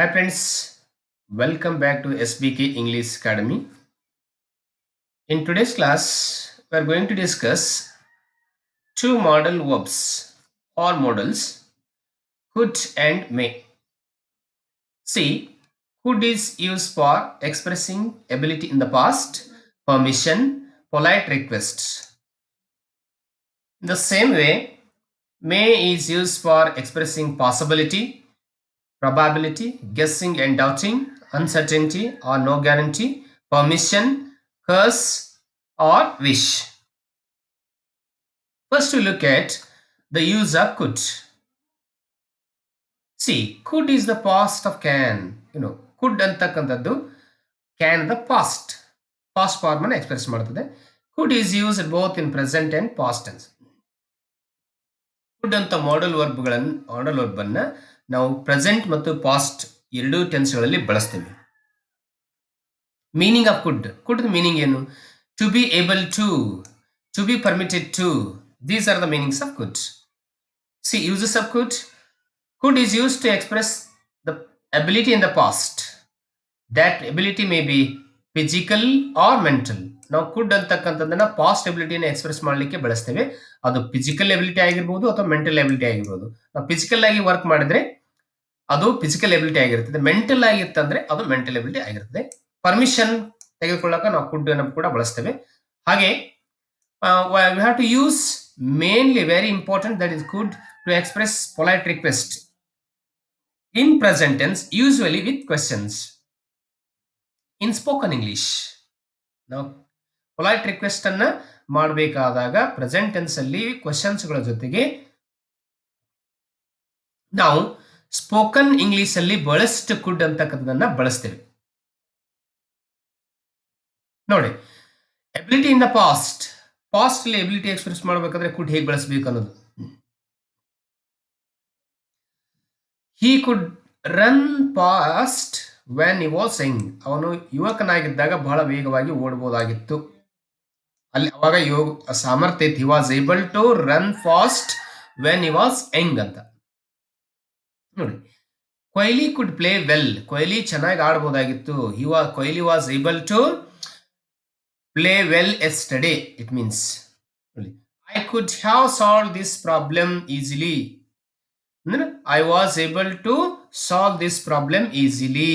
Hi friends, welcome back to SBK English Academy. In today's class, we are going to discuss two modal verbs or modals could and may. See, could is used for expressing ability in the past, permission, polite requests. In the same way, may is used for expressing possibility, probability, guessing and doubting, uncertainty or no guarantee, permission, curse or wish. First we look at the use of could. See, could is the past of can. You know, could antakandadu, can the past. Past form and express maadadu. Could is used both in present and past tense. Could anta modal verb, modal verb anna, ನಾವು present ಮತ್ತು past ಎರಡೂ ಟೆನ್ಸ್ಗಳಲ್ಲಿ ಬಳಸ್ತೇವೆ. Meaning of could could meaning ಏನು? To be able to to be permitted to these are the meanings of could C uses of could could is use to express the ability in the past that ability may be physical or mental ನಾವು could ಅಂತಕ್ಕಂಥದ್ದನ್ನ past ಎಬಿಲಿಟಿನ express ಮಾಡಲಿಕ್ಕೆ ಬಳಸ್ತೇವೆ. ಅದು physical ability ಆಗಿರ್ಬೋದು ಅಥವಾ mental ability ಆಗಿರ್ಬೋದು. ನಾವು ಫಿಸಿಕಲ್ ಆಗಿ ವರ್ಕ್ ಮಾಡಿದ್ರೆ ಅದು ಫಿಸಿಕಲ್ ಎಬಿಲಿಟಿ ಆಗಿರ್ತದೆ ಮೆಂಟಲ್ ಅಂದ್ರೆ ಅದು ಮೆಂಟಲ್ ಎಬಿಲಿಟಿ ಆಗಿರ್ತದೆ ಪರ್ಮಿಷನ್ ತೆಗೆದುಕೊಳ್ಳಕ ನಾವು ಕುಡ್ ಅನ್ನು ಕೂಡ ಬಳಸ್ತೇವೆ. ಹಾಗೆ we have to use mainly very important that is could to express polite request in present tense usually with questions in spoken English ನಾವು ಪೊಲೈಟ್ ರಿಕ್ವೆಸ್ಟ್ ಅನ್ನ ಮಾಡಬೇಕಾದಾಗ ಪ್ರೆಸೆಂಟ್ ಟೆನ್ಸ್ ಅಲ್ಲಿ ಕ್ವೆಶನ್ಸ್ಗಳ ಜೊತೆಗೆ ನಾವು ಸ್ಪೋಕನ್ ಇಂಗ್ಲಿಷ್ ಅಲ್ಲಿ ಬಳಸ್ಟ್ ಕುಡ್ ಅಂತಕ್ಕಂಥದನ್ನ ಬಳಸ್ತೇವೆ. ನೋಡಿ ability in the past past ಅಲ್ಲಿ ಎಬಿಲಿಟಿ ಎಕ್ಸ್ಪ್ರೆಸ್ ಮಾಡಬೇಕಾದ್ರೆ ಕುಡ್ ಹೇಗೆ ಬಳಸಬೇಕು ಅನ್ನೋದು. He could run fast when he was young ಅವನು ಯುವಕನಾಗಿದ್ದಾಗ ಬಹಳ ವೇಗವಾಗಿ ಓಡಬಹುದಾಗಿತ್ತು. ಅಲ್ಲಿ ಅವಾಗ ಯೋಗ ಸಾಮರ್ಥ್ಯ ಇತ್ತು he was able to run fast when he was young ಅಂತ. ನೋಡಿ Kohli could play well Kohli ಚೆನ್ನಾಗಿ ಆಡಬಹುದಾಗಿತ್ತು ಹಿ ವಾ Kohli was able to play well ಎಸ್ಟಡೇ it means I could have solve this problem easily ಅಂದ್ರೆ I was able to solve this problem easily.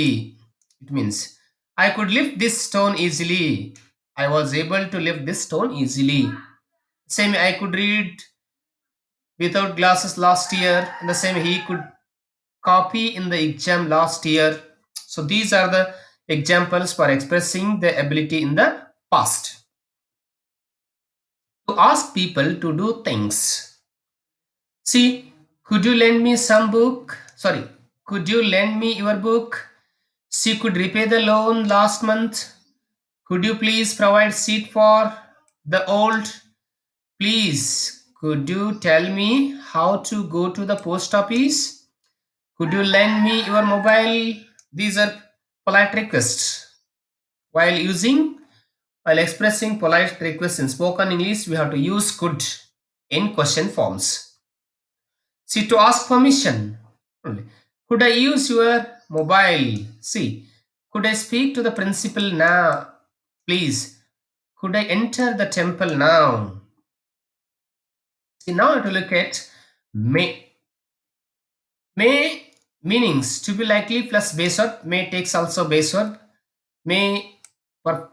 It means I could lift this stone easily. I was able to lift this stone easily. Same, I could read without glasses last year. And the same, he could copy in the exam last year. So these are the examples for expressing the ability in the past. To ask people to do things. See, could you lend me some book sorry could you lend me your book she could repay the loan last month could you please provide seat for the old please could you tell me how to go to the post office could you lend me your mobile these are polite requests while using while expressing polite requests in spoken english we have to use could in question forms See, to ask permission. Could I use your mobile? See, could I speak to the principal now? Please. Could I enter the temple now? See, now to look at may. May meanings to be likely plus base word. May takes also base word. May per,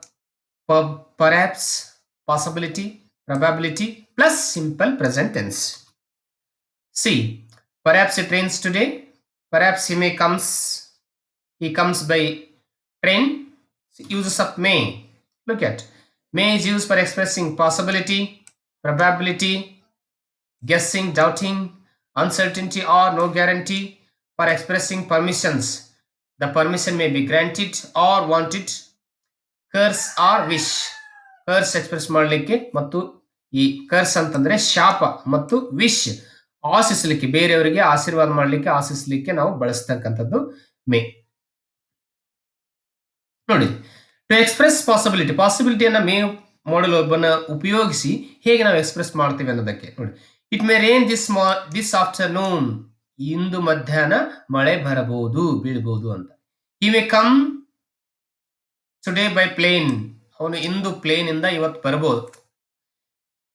per, perhaps possibility probability plus simple present tense. See, perhaps it rains today. Perhaps he may comes. He comes by train. Uses of may. Look at may is used for expressing possibility, probability, guessing, doubting, uncertainty, or no guarantee. For expressing permissions, the permission may be granted or wanted. Curse or wish. Curse express ಮಾಡಲಿಕ್ಕೆ ಮತ್ತು ಈ ಕರ್ಸ್ ಅಂತಂದ್ರೆ ಶಾಪ ಮತ್ತು wish ಆಶಿಸಲಿಕ್ಕೆ ಬೇರೆಯವರಿಗೆ ಆಶೀರ್ವಾದ ಮಾಡಲಿಕ್ಕೆ ಆಶಿಸಲಿಕ್ಕೆ ನಾವು ಬಳಸ್ತಕ್ಕಂಥದ್ದು ಮೇ ನೋಡಿ ಟು ಎಕ್ಸ್ಪ್ರೆಸ್ ಪಾಸಿಬಿಲಿಟಿ ಪಾಸಿಬಿಲಿಟಿಯನ್ನ ಮೇ ಮಾಡಲ್ ಒಬ್ಬನ ಉಪಯೋಗಿಸಿ ಹೇಗೆ ನಾವು ಎಕ್ಸ್ಪ್ರೆಸ್ ಮಾಡ್ತೀವಿ ಅನ್ನೋದಕ್ಕೆ ನೋಡಿ it may rain this this afternoon ಇಂದು ಮಧ್ಯಾಹ್ನ ಮಳೆ ಬರಬಹುದು, ಬೀಳ್ಬಹುದು ಅಂತ. He may come today by plane ಅವನು ಇಂದು ಪ್ಲೇನ್ ಇಂದ ಇವತ್ತು ಬರಬಹುದು.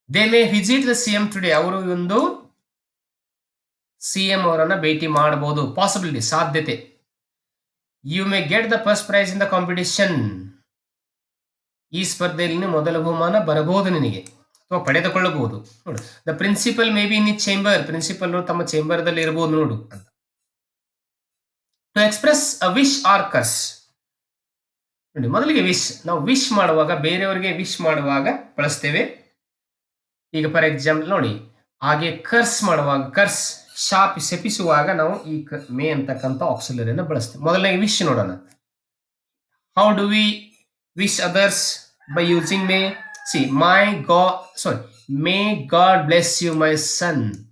They may visit the CM today ಅವರು ಒಂದು ಸಿಎಂ ಅವರನ್ನ ಭೇಟಿ ಮಾಡಬಹುದು. ಪಾಸಿಬಿಲಿಟಿ ಸಾಧ್ಯತೆ. You may get the first prize in the competition ಈ ಸ್ಪರ್ಧೆಯಲ್ಲಿ ಮೊದಲ ಬಹುಮಾನ ಬರಬಹುದು ನಿನಗೆ. ಅಥವಾ ಪಡೆದುಕೊಳ್ಳಬಹುದು. ನೋಡು. The principal may be in his chamber principal ತಮ್ಮ ಚೇಂಬರ್ ದಲ್ಲಿ ಇರಬಹುದು ನೋಡು ಅಂತ. To express a wish or curse ನೋಡಿ, ಮೊದಲಿಗೆ ವಿಶ್ ನಾವು ವಿಶ್ ಮಾಡುವಾಗ, ಬೇರೆಯವರಿಗೆ ವಿಶ್ ಮಾಡುವಾಗ ಬಳಸ್ತೇವೆ. ಈಗ ಫಾರ್ ಎಕ್ಸಾಂಪಲ್ ನೋಡಿ, ಹಾಗೆ ಕರ್ಸ್ ಮಾಡುವಾಗ ಕರ್ಸ್ ಶಾಪ್, ಶಪಿಸುವಾಗ ನಾವು ಈ ಮೇ ಅಂತಕ್ಕಂಥ ಆಕ್ಸಿಲರಿಯನ್ನು ಬಳಸ್ತೇವೆ. ಮೊದಲನೇ ವಿಶ್ ನೋಡೋಣ. How do we wish others by using may See, my God, sorry, may God bless you, my son.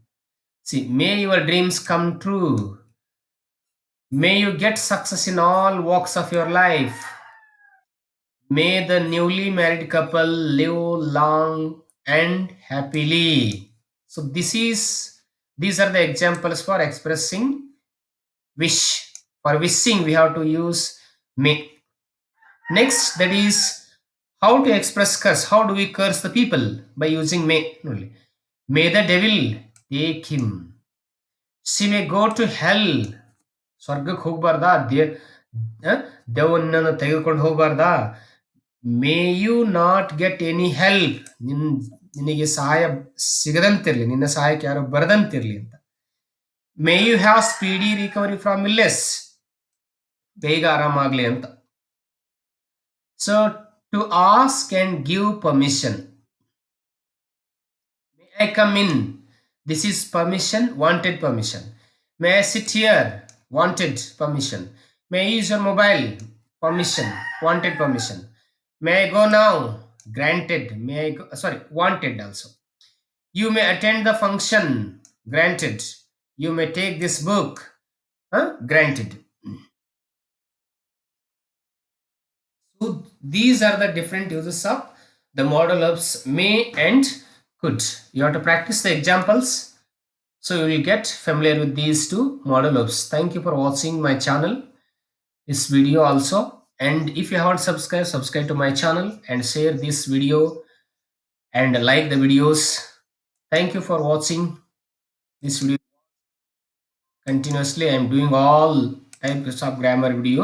See, may your dreams come true. May you get success in all walks of your life. May the newly married couple live long and happily. So this is these are the examples for expressing wish. For wishing, we have to use may. Next, that is how to express curse. How do we curse the people? By using may only. May the devil take him. She may go to hell. ಸ್ವರ್ಗಕ್ಕೆ ಹೋಗ್ಬಾರ್ದಾ ದೇ ದೇವನನ್ನು ತೆಗೆದುಕೊಂಡು ಹೋಗ್ಬಾರ್ದಾ may you not get any help ನಿನ್ ನಿನಗೆ ಸಹಾಯ ಸಿಗದಂತಿರ್ಲಿ ನಿನ್ನ ಸಹಾಯಕ್ಕೆ ಯಾರು ಬರದಂತಿರ್ಲಿ ಅಂತ may you have speedy recovery from illness ಬೇಗ ಆರಾಮಾಗ್ಲಿ ಅಂತ so to ask and give permission. May I come in? This is permission, wanted permission. May I sit here? Wanted permission. May I use your mobile? Permission, wanted permission. May I go now? Granted. May I go? Sorry, wanted also. You may attend the function. Granted. You may take this book. Huh? Granted. So these are the different uses of the modal verbs may and could. You have to practice the examples. So you will get familiar with these two modal verbs. Thank you for watching my channel. This video also and if you haven't subscribed subscribe to my channel and share this video and like the videos thank you for watching this video continuously i am doing all types of grammar videos